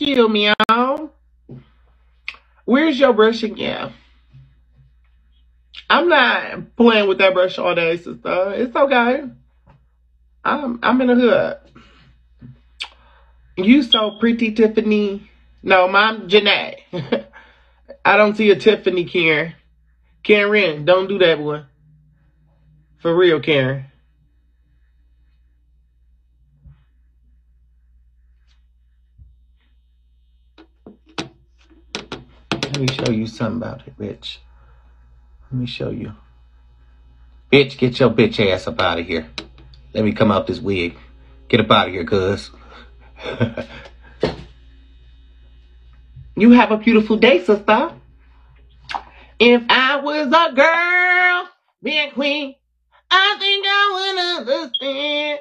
you, meow. Where's your brush again? I'm not playing with that brush all day, sister. It's okay. I'm I'm in the hood. You so pretty, Tiffany. No, mom, Jeanette. I don't see a Tiffany, Karen. Karen, don't do that one. For real, Karen. Let me show you something about it, bitch. Let me show you. Bitch, get your bitch ass up out of here. Let me come out this wig. Get up out of here, cuz. you have a beautiful day, sister. If I was a girl, being queen, I think I would understand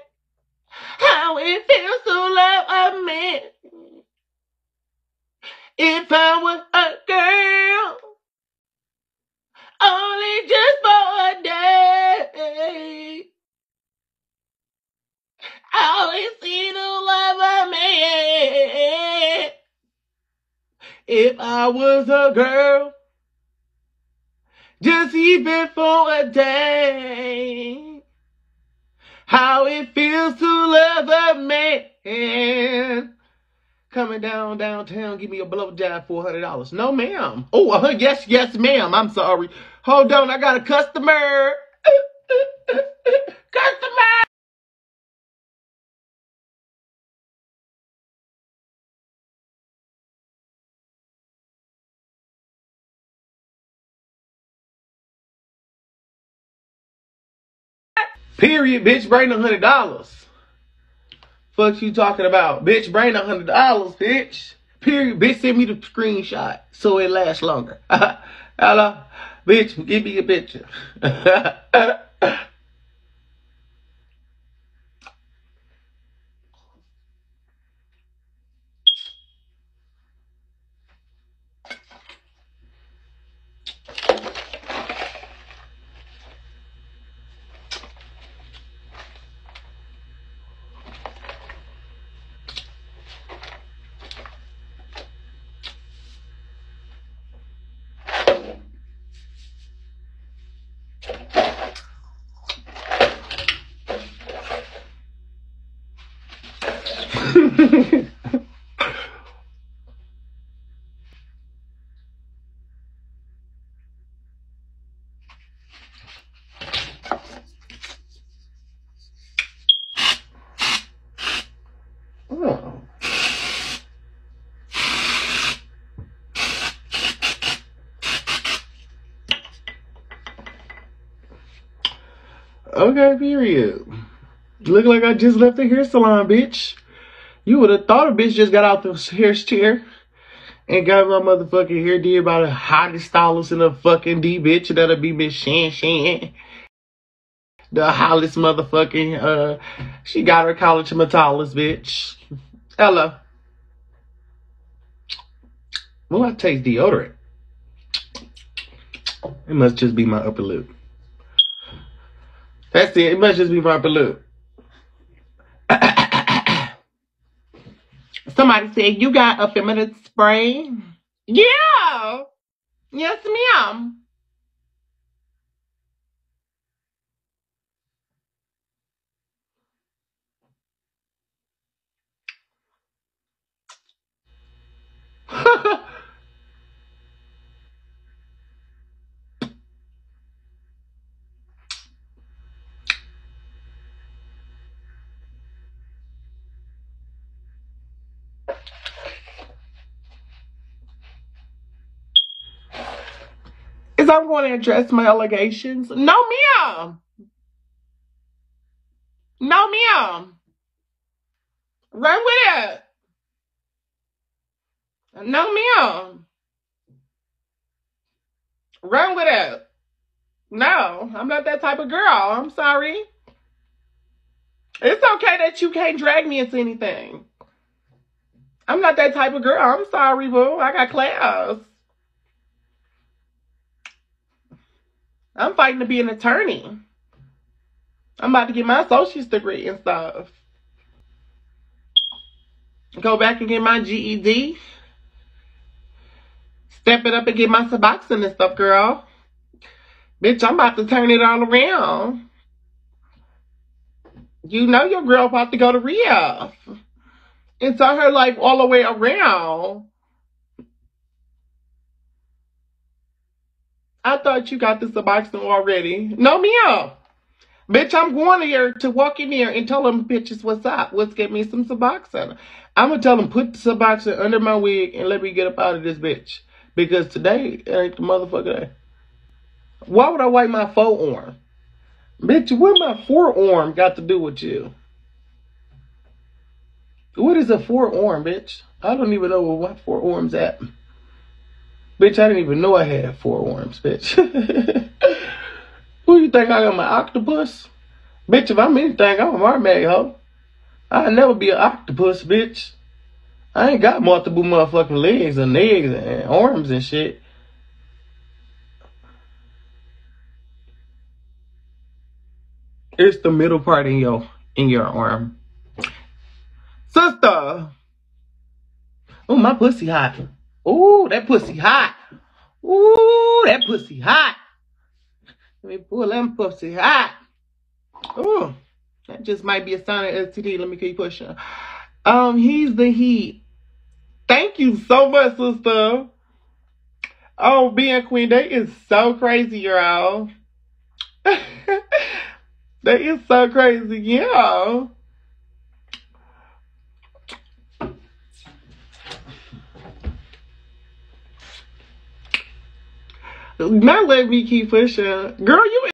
how it feels to love a man. If I a girl, only just for a day. I always see to love a man. If I was a girl, just even for a day. How it feels to love a man. Coming down downtown, give me a blowjob for hundred dollars. No, ma'am. Oh, uh, yes, yes, ma'am. I'm sorry. Hold on, I got a customer. customer. Period, bitch. Bring a hundred dollars. Fuck you talking about, bitch? Bring a hundred dollars, bitch. Period, bitch. Send me the screenshot so it lasts longer. Hello, bitch. Give me a picture. oh. Okay, period. Look like I just left the hair salon, bitch. You would have thought a bitch just got out the hair chair and got my motherfucking hair did by the hottest stylist in the fucking D, bitch. That'll be Miss Shan Shan. The hottest motherfucking, uh, she got her college metallist, bitch. Hello. Well, I taste deodorant. It must just be my upper lip. That's it. It must just be my upper. Somebody said you got a feminine spray. Yeah. Yes, ma'am. Is I'm going to address my allegations? No, ma'am. No, ma'am. Run with it. No, ma'am. Run with it. No, I'm not that type of girl. I'm sorry. It's okay that you can't drag me into anything. I'm not that type of girl. I'm sorry, boo. I got class. I'm fighting to be an attorney. I'm about to get my associate's degree and stuff. Go back and get my GED. Step it up and get my Suboxone and stuff, girl. Bitch, I'm about to turn it all around. You know your girl about to go to rehab. And turn her life all the way around. I thought you got the Suboxone already. No, me Bitch, I'm going here to walk in here and tell them bitches what's up. Let's get me some Suboxone. I'm going to tell them put the Suboxone under my wig and let me get up out of this bitch. Because today ain't the motherfucker day. Why would I wipe my forearm? Bitch, what my forearm got to do with you? What is a forearm, bitch? I don't even know where my forearm's at. Bitch, I didn't even know I had forearms, bitch. Who you think I am, an octopus? Bitch, if I'm anything, I'm a mermaid, ho. I'll never be an octopus, bitch. I ain't got multiple motherfucking legs and legs and arms and shit. It's the middle part in your in your arm. Sister. Oh, my pussy hot. Oh, that pussy hot. Ooh, that pussy hot. Let me pull them pussy hot. Ooh, that just might be a sign of STD. Let me keep pushing. Um, he's the heat. Thank you so much, sister. Oh, being queen, they is so crazy, y'all. they is so crazy, yeah. Not let me keep pushing. Girl, you